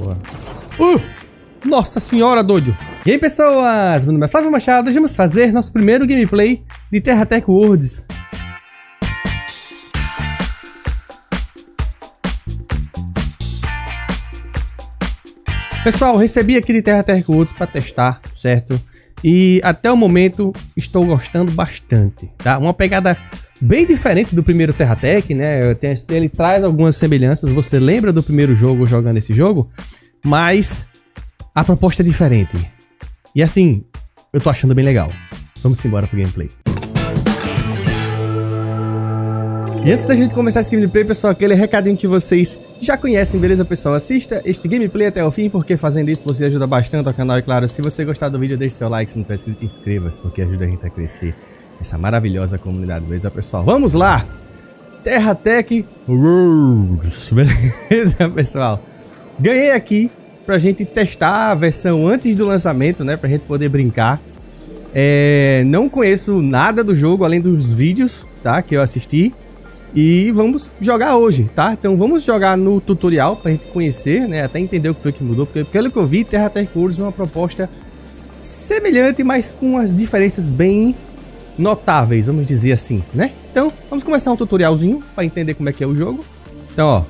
Boa. Uh! Nossa senhora, doido! E aí, pessoas? Meu nome é Flávio Machado. Vamos fazer nosso primeiro gameplay de Terra Tech Worlds. Pessoal, recebi aqui de Terra Tech Worlds para testar, certo? E até o momento estou gostando bastante, tá? Uma pegada bem diferente do primeiro Terratec, né? Ele traz algumas semelhanças. Você lembra do primeiro jogo jogando esse jogo? Mas a proposta é diferente. E assim, eu tô achando bem legal. Vamos embora pro gameplay. E antes da gente começar esse gameplay, pessoal, aquele recadinho que vocês já conhecem, beleza, pessoal? Assista este gameplay até o fim, porque fazendo isso você ajuda bastante ao canal. E claro, se você gostar do vídeo, deixe seu like, se não está inscrito, inscreva-se, porque ajuda a gente a crescer essa maravilhosa comunidade, beleza, pessoal? Vamos lá! Terra Tech beleza, pessoal? Ganhei aqui pra gente testar a versão antes do lançamento, né? Pra gente poder brincar. É, não conheço nada do jogo, além dos vídeos, tá? Que eu assisti. E vamos jogar hoje, tá? Então vamos jogar no tutorial pra gente conhecer, né? Até entender o que foi que mudou. Porque pelo que eu vi, Terra Tech Worlds é uma proposta semelhante, mas com as diferenças bem notáveis, vamos dizer assim, né? Então, vamos começar um tutorialzinho para entender como é que é o jogo. Então, ó,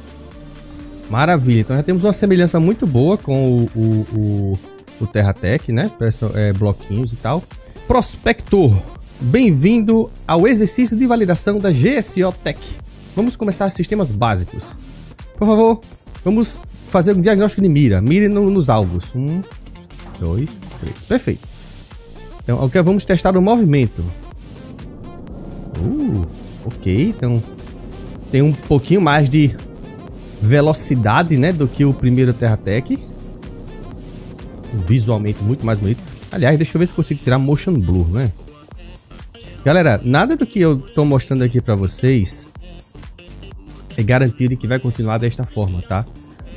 maravilha. Então já temos uma semelhança muito boa com o, o, o, o Terratec, né? É, bloquinhos e tal. Prospector, bem-vindo ao exercício de validação da GSO Tech. Vamos começar sistemas básicos. Por favor, vamos fazer um diagnóstico de mira. Mire no, nos alvos. Um, dois, três. Perfeito. Então, ok, vamos testar o movimento. Uh, ok, então tem um pouquinho mais de velocidade, né, do que o primeiro Terratec. Visualmente muito mais bonito. Aliás, deixa eu ver se consigo tirar motion blur, né? Galera, nada do que eu tô mostrando aqui para vocês é garantido que vai continuar desta forma, tá?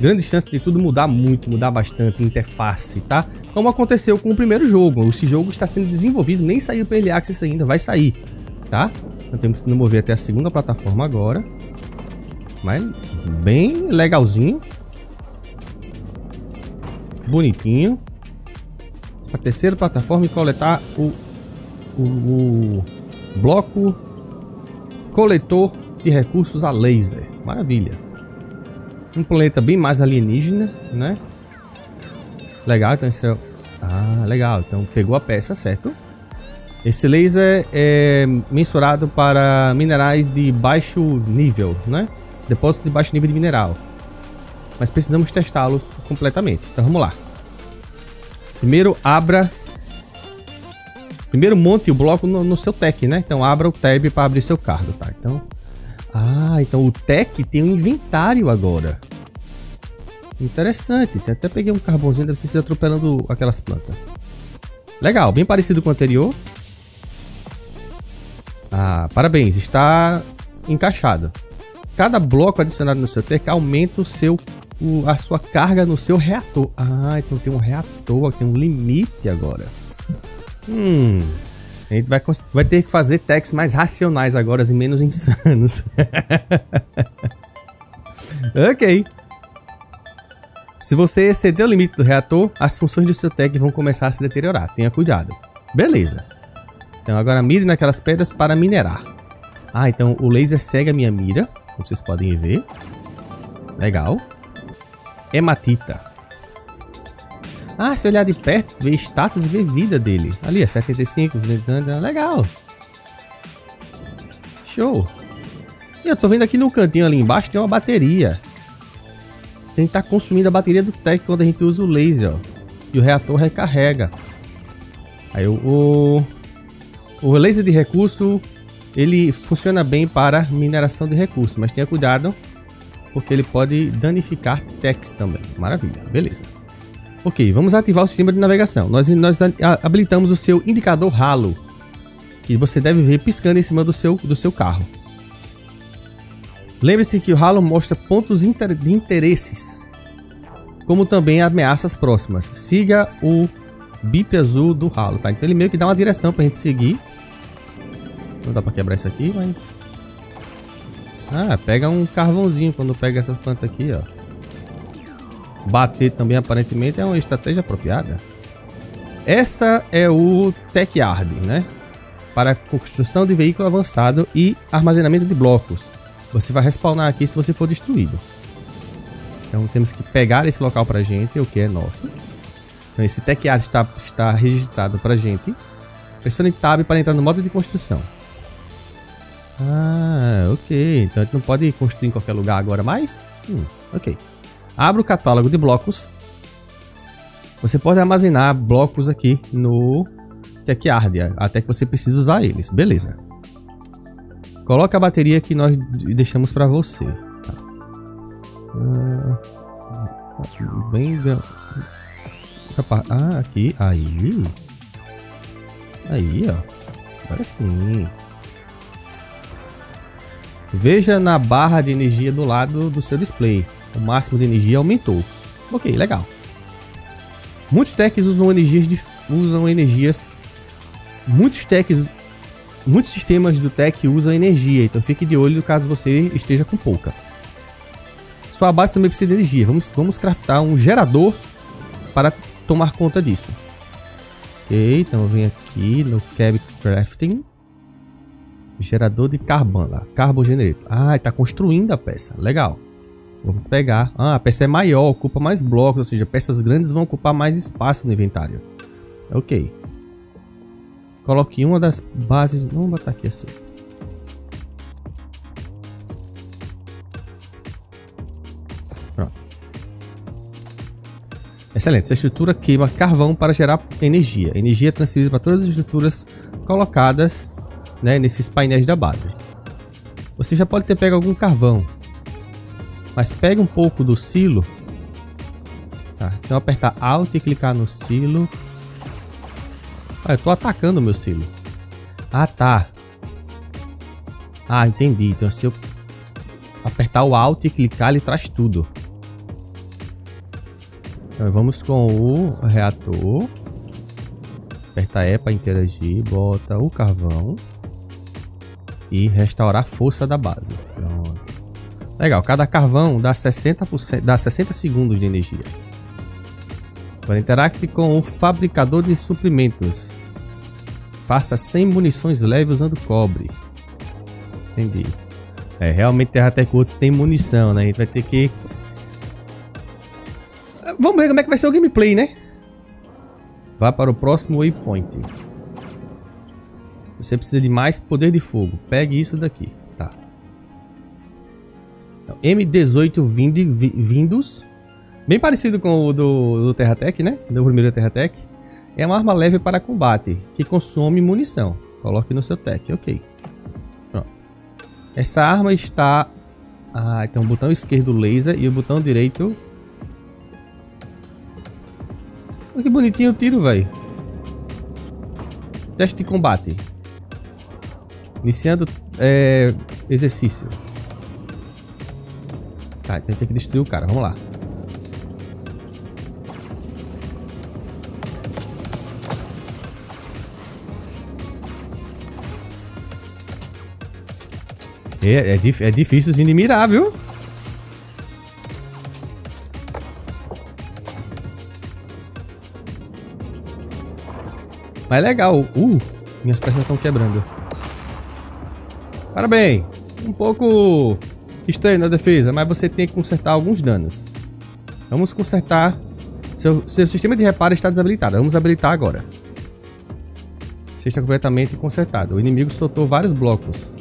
Grandes chances de tudo mudar muito, mudar bastante, interface, tá? Como aconteceu com o primeiro jogo. Esse jogo está sendo desenvolvido, nem saiu para Early Access ainda, vai sair, tá? Então temos que nos mover até a segunda plataforma agora. Mas bem legalzinho. Bonitinho. A terceira plataforma e coletar o, o, o bloco coletor de recursos a laser. Maravilha. Um planeta bem mais alienígena, né? Legal, então esse é... Ah, legal. Então pegou a peça, certo? Esse laser é mensurado para minerais de baixo nível, né? Depósito de baixo nível de mineral. Mas precisamos testá-los completamente. Então vamos lá. Primeiro abra... Primeiro monte o bloco no, no seu tech, né? Então abra o tab para abrir seu cargo, tá? Então... Ah, então o tech tem um inventário agora. Interessante. Até peguei um carvãozinho, deve ser atropelando aquelas plantas. Legal, bem parecido com o anterior. Ah, parabéns, está encaixado. Cada bloco adicionado no seu tech aumenta o seu, o, a sua carga no seu reator. Ah, então tem um reator, tem um limite agora. Hum, a gente vai, vai ter que fazer techs mais racionais agora e menos insanos. ok. Se você exceder o limite do reator, as funções do seu tech vão começar a se deteriorar. Tenha cuidado. Beleza. Então agora mire naquelas pedras para minerar. Ah, então o laser segue a minha mira, como vocês podem ver. Legal. Hematita. Ah, se olhar de perto, vê status e vê vida dele. Ali, é 75, legal. Show. E eu tô vendo aqui no cantinho ali embaixo tem uma bateria. Tem que estar tá consumindo a bateria do tech quando a gente usa o laser, ó. E o reator recarrega. Aí o, o laser de recurso, ele funciona bem para mineração de recursos, mas tenha cuidado, porque ele pode danificar techs também. Maravilha, beleza. Ok, vamos ativar o sistema de navegação. Nós, nós habilitamos o seu indicador halo, que você deve ver piscando em cima do seu, do seu carro. Lembre-se que o halo mostra pontos de interesses, como também ameaças próximas. Siga o bip azul do halo, tá? Então ele meio que dá uma direção pra gente seguir não dá pra quebrar isso aqui, mas... Ah, pega um carvãozinho quando pega essas plantas aqui, ó. Bater também aparentemente é uma estratégia apropriada. Essa é o Tech Yard, né? Para construção de veículo avançado e armazenamento de blocos. Você vai respawnar aqui se você for destruído. Então temos que pegar esse local pra gente, o que é nosso. Então esse Tech Yard está, está registrado pra gente. Pressione Tab para entrar no modo de construção. Ah, ok. Então a gente não pode construir em qualquer lugar agora mais? Hum, ok. Abra o catálogo de blocos. Você pode armazenar blocos aqui no TechYard, até que você precise usar eles. Beleza. Coloca a bateria que nós deixamos para você. Tá. Ah, bem... Ah, aqui. Aí. Aí, ó. Agora sim. Veja na barra de energia do lado do seu display. O máximo de energia aumentou. Ok, legal. Muitos techs usam energias de, usam energias. Muitos techs, muitos sistemas do tech usam energia, então fique de olho caso você esteja com pouca. Sua base também precisa de energia. Vamos, vamos craftar um gerador para tomar conta disso. Ok, então vem aqui no Cab Crafting. Gerador de carbono. Carbon Generator. Ah, está construindo a peça. Legal. Vamos pegar. Ah, a peça é maior, ocupa mais blocos. Ou seja, peças grandes vão ocupar mais espaço no inventário. Ok. Coloque uma das bases. Vamos botar aqui assim. Excelente. Essa estrutura queima carvão para gerar energia. Energia é transferida para todas as estruturas colocadas né, nesses painéis da base. Você já pode ter pego algum carvão, mas pega um pouco do silo. Tá, se eu apertar Alt e clicar no silo... Ah, eu tô atacando o meu silo. Ah, tá. Ah, entendi. Então se eu apertar o Alt e clicar, ele traz tudo. Então vamos com o reator. Aperta E para interagir, bota o carvão e restaurar a força da base. Pronto. Legal, cada carvão dá 60%, dá 60 segundos de energia. Agora interacte com o fabricador de suprimentos. Faça 100 munições leves usando cobre. Entendi. É, realmente Terra Tech Worlds tem munição, né? A gente vai ter que... Vamos ver como é que vai ser o gameplay, né? Vá para o próximo waypoint. Você precisa de mais poder de fogo. Pegue isso daqui. Tá. Então, M18 Vind Vindos. Bem parecido com o do, do Terratec, né? Do primeiro Terratec. É uma arma leve para combate, que consome munição. Coloque no seu tech, ok. Pronto. Essa arma está... Ah, tem o botão esquerdo laser e o botão direito... Olha que bonitinho o tiro, velho. Teste de combate. Iniciando é, exercício. Tá, então tem que destruir o cara. Vamos lá. É, é, é difícil de mirar, viu? Mas é legal. Uh, minhas peças estão quebrando. Parabéns! Um pouco estranho na defesa, mas você tem que consertar alguns danos. Vamos consertar... Seu, seu sistema de reparo está desabilitado. Vamos habilitar agora. Você está completamente consertado. O inimigo soltou vários blocos.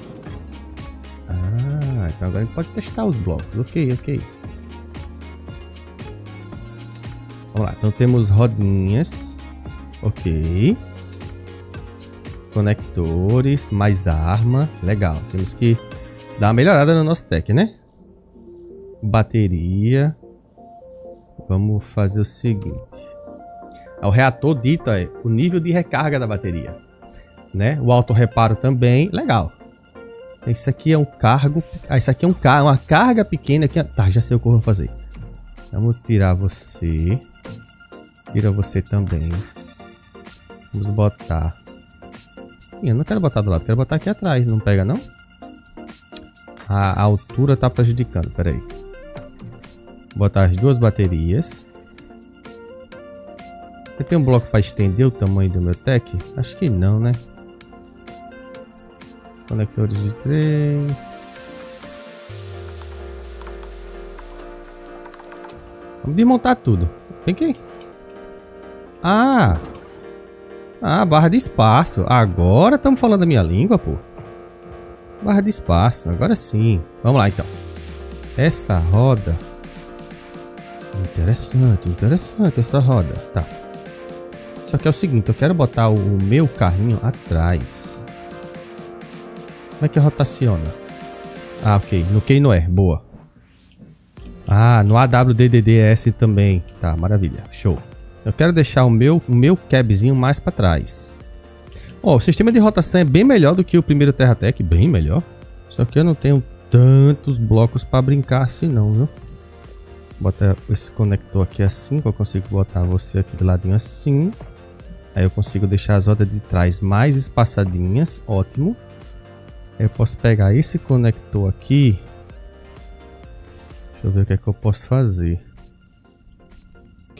Ah, então agora gente pode testar os blocos. Ok, ok. Vamos lá, então temos rodinhas. Ok. Conectores, mais arma. Legal. Temos que dar uma melhorada no nosso tech, né? Bateria. Vamos fazer o seguinte. O reator dita é o nível de recarga da bateria. Né? O auto reparo também. Legal. Então, isso aqui é um cargo. Ah, isso aqui é um car uma carga pequena. Aqui. Tá, já sei o que eu vou fazer. Vamos tirar você. Tira você também. Vamos botar eu não quero botar do lado, quero botar aqui atrás. Não pega, não? A, altura tá prejudicando, peraí. Botar as duas baterias. Eu tenho um bloco para estender o tamanho do meu tech? Acho que não, né? Conectores de três. Vamos desmontar tudo. Vem aqui. Ah! Ah, barra de espaço. Agora estamos falando a minha língua, pô. Barra de espaço. Agora sim. Vamos lá, então. Essa roda... Interessante, interessante essa roda. Tá. Só que é o seguinte, eu quero botar o meu carrinho atrás. Como é que rotaciona? Ah, ok. No que não é. Boa. Ah, no AWDDDS também. Tá, maravilha. Show. Eu quero deixar o meu, o meu cabzinho mais para trás. Oh, o sistema de rotação é bem melhor do que o primeiro TerraTech, bem melhor. Só que eu não tenho tantos blocos para brincar assim não, viu? Bota esse conector aqui assim, que eu consigo botar você aqui do ladinho assim. Aí eu consigo deixar as rodas de trás mais espaçadinhas, ótimo. Eu posso pegar esse conector aqui Deixa eu ver o que é que eu posso fazer.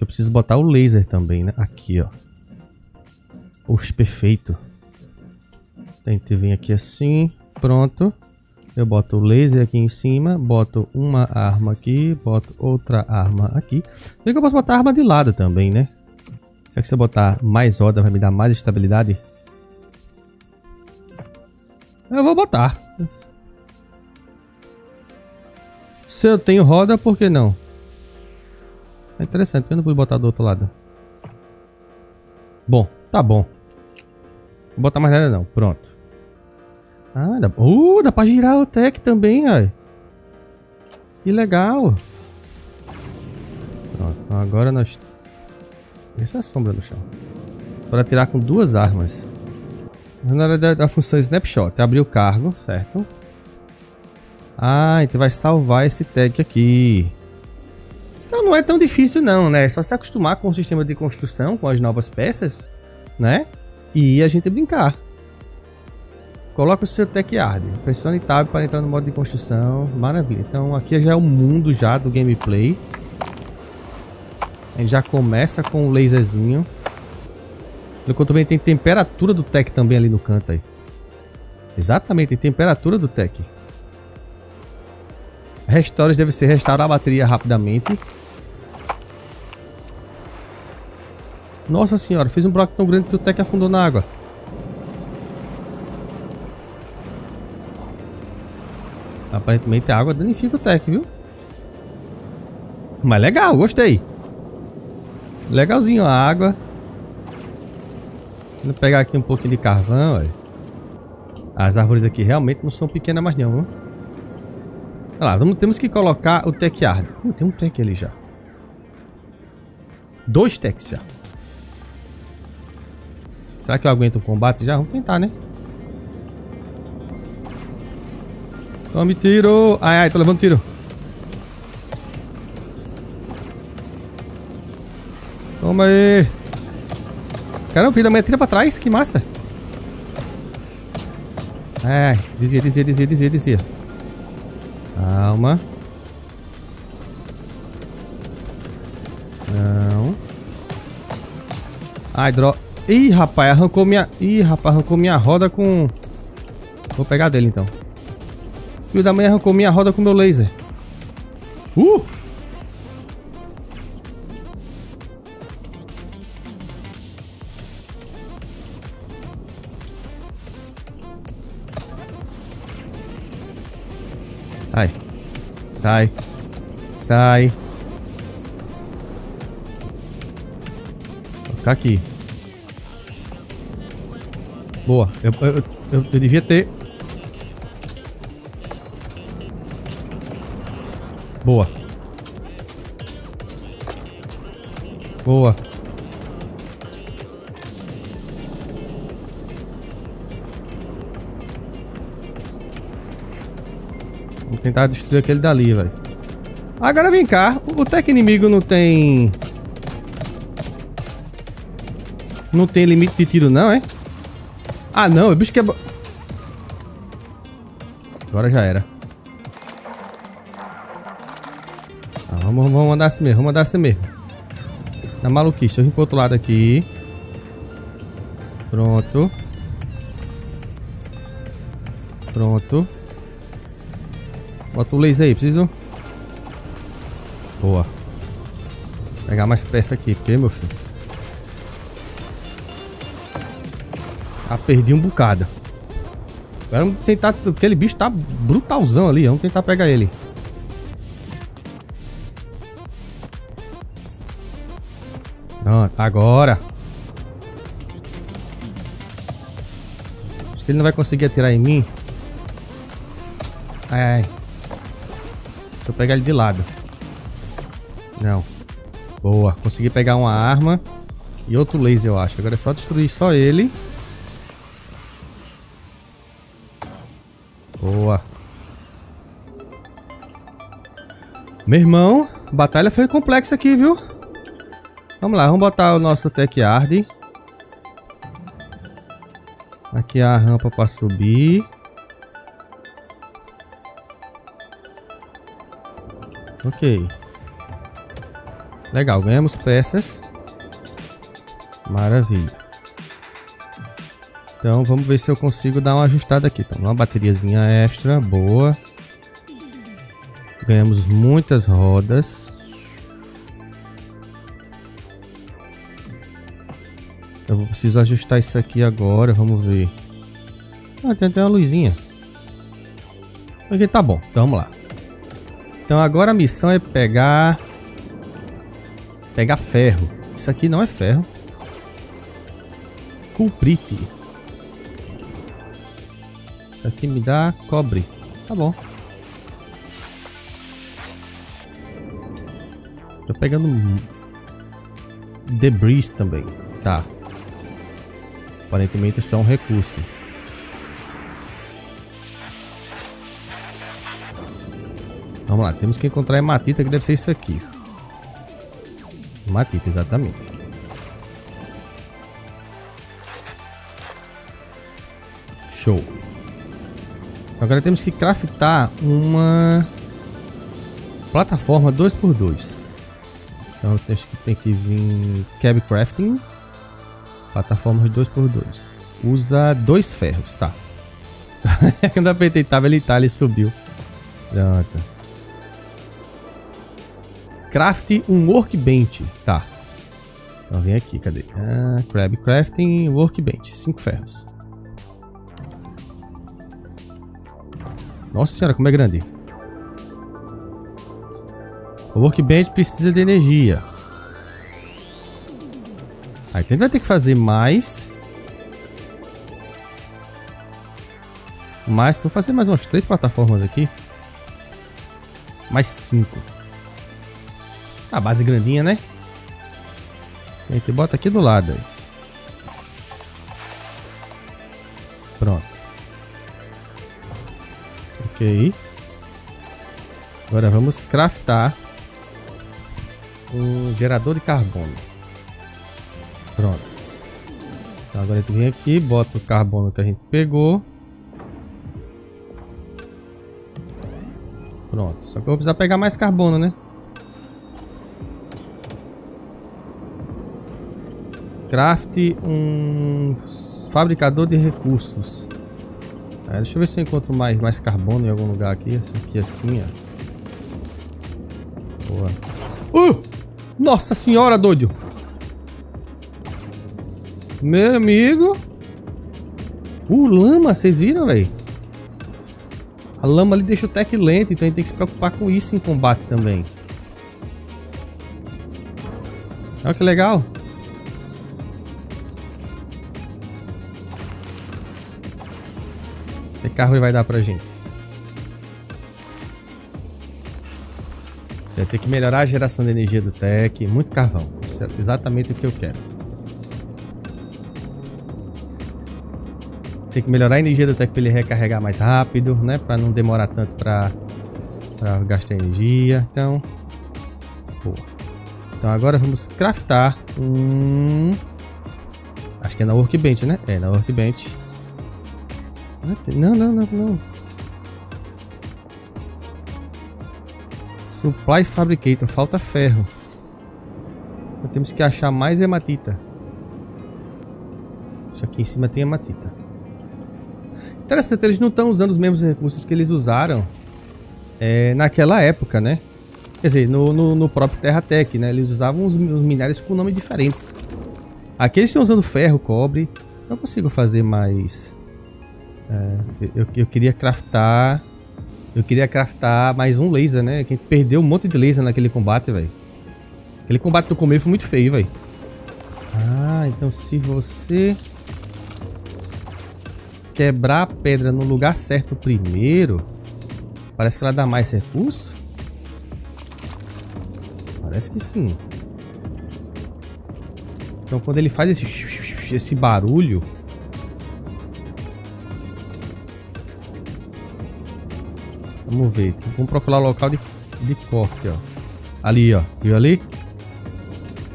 Que eu preciso botar o laser também, né? Aqui, ó. Poxa, perfeito. A gente vem aqui assim, pronto. Eu boto o laser aqui em cima, boto uma arma aqui, boto outra arma aqui. E que eu posso botar a arma de lado também, né? Será que se eu botar mais roda vai me dar mais estabilidade? Eu vou botar. Se eu tenho roda, por que não? É interessante, porque eu não pude botar do outro lado. Bom, tá bom. Vou botar mais nada não, pronto. Ah, dá, uh, dá pra girar o tech também, ó. Que legal. Pronto, agora nós... Essa é sombra no chão. Para tirar com duas armas. Na hora da, da função snapshot, abrir o cargo, certo? Ah, gente vai salvar esse tag aqui. Então não é tão difícil não, né? É só se acostumar com o sistema de construção, com as novas peças, né? E a gente brincar. Coloca o seu tech hard, pressione tab para entrar no modo de construção, maravilha. Então aqui já é o mundo já do gameplay. A gente já começa com o laserzinho. Enquanto vem tem temperatura do tech também ali no canto aí. Exatamente, tem temperatura do tech. Restores deve ser restaurar a bateria rapidamente. Nossa senhora, fez um buraco tão grande que o Tech afundou na água. Aparentemente a água danifica o Tech, viu? Mas legal, gostei. Legalzinho a água. Vou pegar aqui um pouquinho de carvão, olha. As árvores aqui realmente não são pequenas mais não? Olha lá, vamos, temos que colocar o tech yard. Uh, tem um tech ali já. Dois techs já. Será que eu aguento o combate já? Vamos tentar, né? Tome tiro. Ai, ai, tô levando tiro. Toma aí. Caramba, filho da mãe tira pra trás. Que massa. Ai, desvia, desvia, desvia, desvia, desvia. Calma. Não. Ai, droga. Ih, rapaz, arrancou minha... Ih, rapaz, arrancou minha roda com... Vou pegar dele, então. Filho da mãe arrancou minha roda com meu laser. Uh! Sai. Sai. Sai. Vou ficar aqui. Boa. Eu, eu, eu, eu devia ter... Boa. Boa. tentar destruir aquele dali, velho. Agora vem cá. O tech inimigo não tem... Não tem limite de tiro não, é? Ah, não. O bicho que é... Agora já era. Tá, vamos, vamos mandar assim mesmo, vamos mandar assim mesmo. Na maluquice, deixa eu vir pro outro lado aqui. Pronto. Pronto. Bota o laser aí, preciso. Boa. Pegar mais peça aqui, porque, meu filho. Ah, perdi um bocado. Agora vamos tentar. Aquele bicho tá brutalzão ali. Vamos tentar pegar ele. Pronto, agora. Acho que ele não vai conseguir atirar em mim. Ai, ai. Deixa eu pegar ele de lado. Não. Boa. Consegui pegar uma arma e outro laser, eu acho. Agora é só destruir só ele. Boa. Meu irmão, batalha foi complexa aqui, viu? Vamos lá, vamos botar o nosso Tech Hard. Aqui a rampa para subir. Ok. Legal, ganhamos peças. Maravilha. Então vamos ver se eu consigo dar uma ajustada aqui. Então, uma bateriazinha extra, boa. Ganhamos muitas rodas. Eu preciso ajustar isso aqui agora, vamos ver. Ah, tem até uma luzinha. Ok, tá bom, então vamos lá. Então agora a missão é pegar... Pegar ferro. Isso aqui não é ferro. Culprite. Isso aqui me dá cobre. Tá bom. Tô pegando debris também. Tá. Aparentemente é só um recurso. Vamos lá, temos que encontrar a hematita que deve ser isso aqui. Hematita, exatamente. Show. Agora temos que craftar uma plataforma 2x2. Então acho que tem que vir cab crafting. Plataformas 2x2. Usa dois ferros, tá. Quando apertei tab ele tá, ele subiu. Pronto. Craft um workbench, tá. Então vem aqui, cadê? Ah, crab crafting workbench, cinco ferros. Nossa senhora, como é grande. O workbench precisa de energia. Aí então vai ter que fazer mais. Mais, vou fazer mais umas três plataformas aqui. Mais cinco. A base grandinha, né? A gente bota aqui do lado aí. Ok. Agora vamos craftar um gerador de carbono. Pronto. Então agora a gente vem aqui, bota o carbono que a gente pegou. Pronto. Só que eu vou precisar pegar mais carbono, né? Craft um fabricador de recursos. É, deixa eu ver se eu encontro mais, mais carbono em algum lugar aqui. Essa aqui assim, ó. Boa. Uh! Nossa senhora, doido! Meu amigo. Uh, lama, vocês viram, velho? A lama ali deixa o tech lento, então a gente tem que se preocupar com isso em combate também. Olha que legal. Carro vai dar pra gente? Você vai ter que melhorar a geração de energia do tech, muito carvão. Isso é exatamente o que eu quero. Tem que melhorar a energia do tech para ele recarregar mais rápido, né? Para não demorar tanto para gastar energia. Então, boa. Então agora vamos craftar um... Acho que é na Workbench, né? É, na Workbench. Não, não, não, não. Supply Fabricator. Falta ferro. Temos que achar mais hematita. Isso aqui em cima tem hematita. Interessante, eles não estão usando os mesmos recursos que eles usaram é, naquela época, né? Quer dizer, no, no, no próprio Terratec, né? Eles usavam os, os minérios com nomes diferentes. Aqui eles estão usando ferro, cobre. Eu consigo fazer mais... É, eu, eu queria craftar... Eu queria craftar mais um laser, né? Que a gente perdeu um monte de laser naquele combate, velho. Aquele combate do começo foi muito feio, velho. Ah, então se você quebrar a pedra no lugar certo primeiro, parece que ela dá mais recurso? Parece que sim. Então quando ele faz esse, esse barulho... Vamos ver. Vamos procurar local de, de corte, ó. Ali, ó. Viu ali?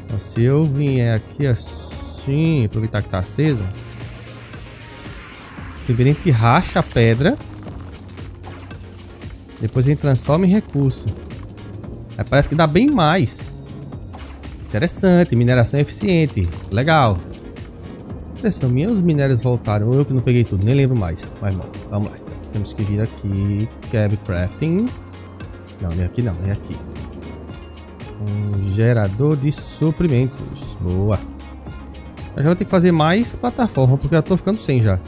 Então, se eu vier aqui assim, aproveitar que tá acesa. Primeiro a gente racha a pedra. Depois a gente transforma em recurso. Aí parece que dá bem mais. Interessante, mineração eficiente. Legal. Impressão minha, os minérios voltaram. Eu que não peguei tudo, nem lembro mais. Mas bom, vamos lá. Temos que vir aqui. Cab Crafting. Não, nem aqui não, nem aqui. Um gerador de suprimentos. Boa. Eu já vou ter que fazer mais plataforma, porque eu tô ficando sem já.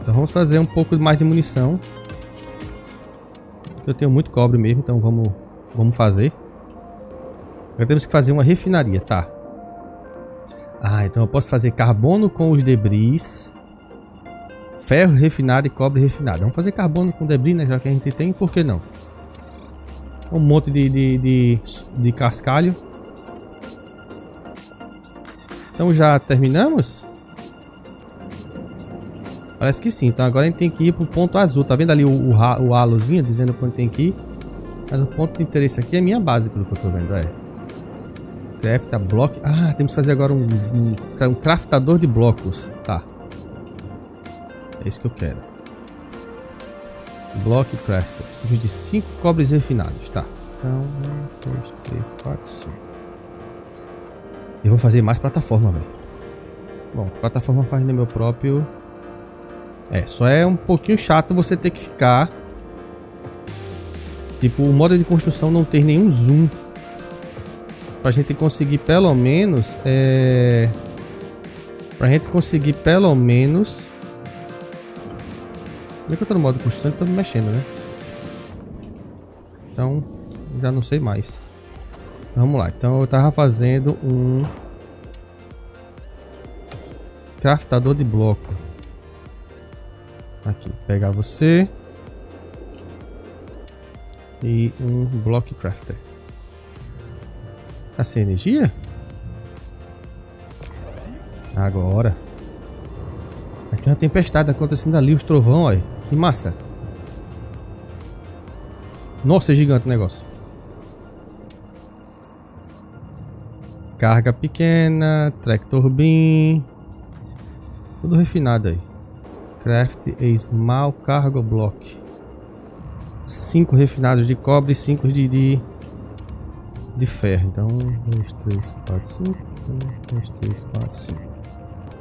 Então vamos fazer um pouco mais de munição. Eu tenho muito cobre mesmo, então vamos Vamos fazer. Agora temos que fazer uma refinaria, tá. Ah, então eu posso fazer carbono com os debris. Ferro refinado e cobre refinado. Vamos fazer carbono com debris, né? Já que a gente tem, por que não? Um monte de, de, de, de cascalho. Então já terminamos? Parece que sim. Então agora a gente tem que ir pro ponto azul. Tá vendo ali o, o, o halozinho dizendo quando tem que ir? Mas o ponto de interesse aqui é a minha base, pelo que eu tô vendo, é. Craft a block. Ah, temos que fazer agora um, um, um craftador de blocos. Tá. É isso que eu quero. Block crafter. Precisamos de 5 cobres refinados, tá. Então, 1, 2, 3, 4, 5. Eu vou fazer mais plataforma, velho. Bom, plataforma faz no meu próprio... É, só é um pouquinho chato você ter que ficar Tipo, o modo de construção não tem nenhum zoom. Pra gente conseguir pelo menos... É... Pra gente conseguir pelo menos... Bem que eu tô no modo eu tô me mexendo, né? Então, já não sei mais. Vamos lá. Então eu tava fazendo um... Craftador de bloco. Aqui, pegar você e um Block Crafter. Tá sem energia? Agora. Mas tem uma tempestade acontecendo ali, os trovão, olha. Que massa. Nossa, é gigante o negócio. Carga pequena, tractor beam. Tudo refinado aí. Craft a small cargo block. 5 refinados de cobre e 5 de, de, ferro. Então, 1, 2, 3, 4, 5. 1, 2, 3, 4, 5.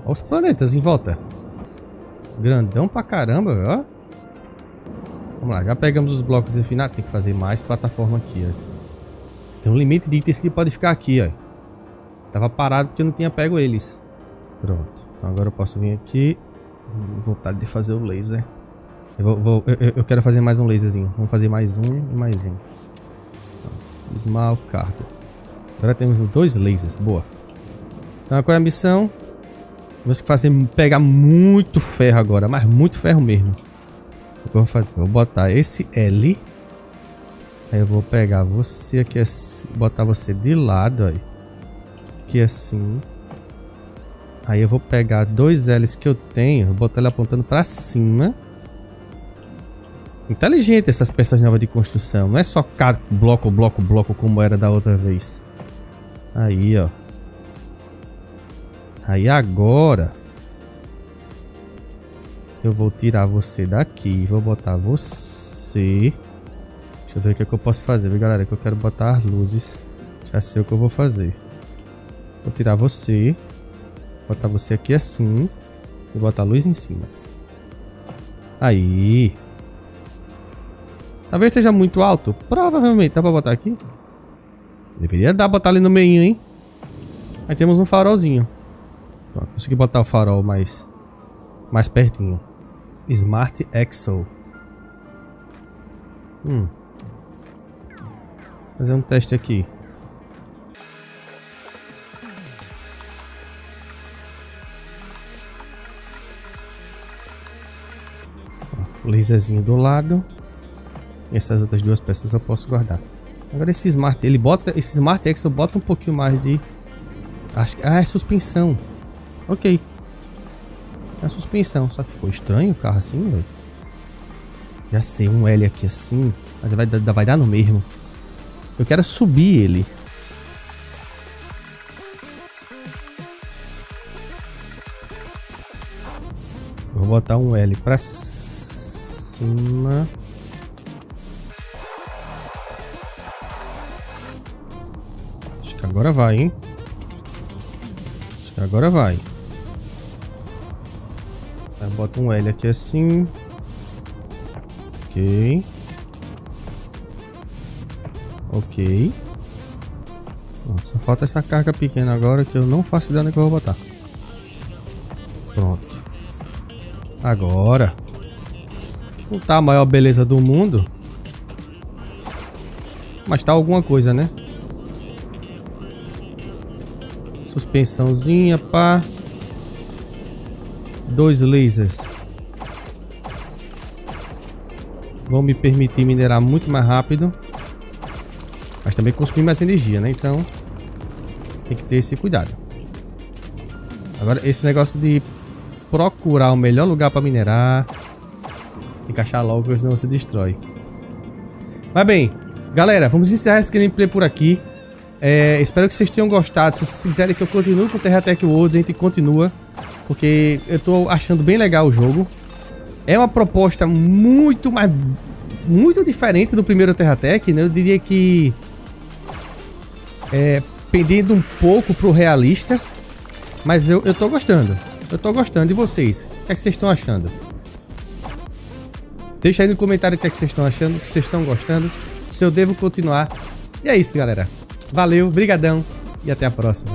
Olha os planetas em volta. Grandão pra caramba, ó. Vamos lá, já pegamos os blocos refinados. Tem que fazer mais plataforma aqui, ó. Tem um limite de itens que pode ficar aqui, ó. Tava parado porque eu não tinha pego eles. Pronto. Então agora eu posso vir aqui. Vontade de fazer o laser. Eu, vou, vou eu, eu, quero fazer mais um laserzinho. Vamos fazer mais um e mais um. Pronto. Small cargo. Agora temos dois lasers. Boa. Então qual é a missão? Temos que fazer, pegar muito ferro agora. Mas muito ferro mesmo. Vou fazer? Vou botar esse L. Aí eu vou pegar você aqui assim. Botar você de lado. Aí. Aqui assim. Aí eu vou pegar dois L's que eu tenho. Botar ele apontando pra cima. Inteligente essas peças novas de construção. Não é só bloco, bloco, bloco como era da outra vez. Aí, ó. Aí agora... Eu vou tirar você daqui. Vou botar você... Deixa eu ver o que, é que eu posso fazer, viu, galera? Que eu quero botar luzes. Já sei o que eu vou fazer. Vou tirar você. Botar você aqui assim. E botar a luz em cima. Aí. Talvez esteja muito alto. Provavelmente. Dá pra botar aqui? Deveria dar pra botar ali no meio, hein? Aí temos um farolzinho. Pronto, consegui botar o farol mais, mais pertinho. Smart Exo. Hum. Fazer um teste aqui. laserzinho do lado. E essas outras duas peças eu posso guardar. Agora esse Smart, ele bota, esse Smart Extra bota um pouquinho mais de... Acho que, ah, é suspensão. Ok. É suspensão, só que ficou estranho o carro assim, velho. Já sei, um L aqui assim, mas vai, vai dar no mesmo. Eu quero subir ele. Vou botar um L pra cima. Acho que agora vai, hein? Acho que agora vai. Bota um L aqui assim. Ok. Ok. só falta essa carga pequena agora que eu não faço ideia que eu vou botar. Pronto. Agora. Não tá a maior beleza do mundo. Mas tá alguma coisa, né? Suspensãozinha, pá. Dois lasers. Vão me permitir minerar muito mais rápido. Mas também consumir mais energia, né? Então, tem que ter esse cuidado. Agora, esse negócio de procurar o melhor lugar para minerar encaixar logo, senão você destrói. Mas bem, galera, vamos encerrar esse gameplay por aqui. É, espero que vocês tenham gostado. Se vocês quiserem que eu continue com o Terratech Worlds, a gente continua. Porque eu tô achando bem legal o jogo. É uma proposta muito mais... Muito diferente do primeiro Terratech, né? Eu diria que... É, pendendo um pouco pro realista. Mas eu, eu tô gostando. Eu tô gostando. E vocês? O que, é que vocês estão achando? Deixa aí no comentário o que, é que vocês estão achando, que vocês estão gostando, se eu devo continuar. E é isso, galera. Valeu, brigadão e até a próxima.